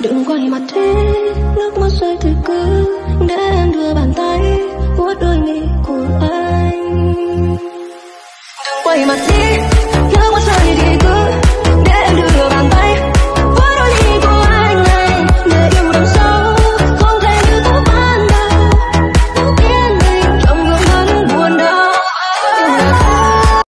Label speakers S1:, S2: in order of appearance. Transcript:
S1: đừng quay mặt thế, nước mắt rơi từ cứ để em đưa bàn tay vuốt đôi mi của anh. Đừng quay mặt đi.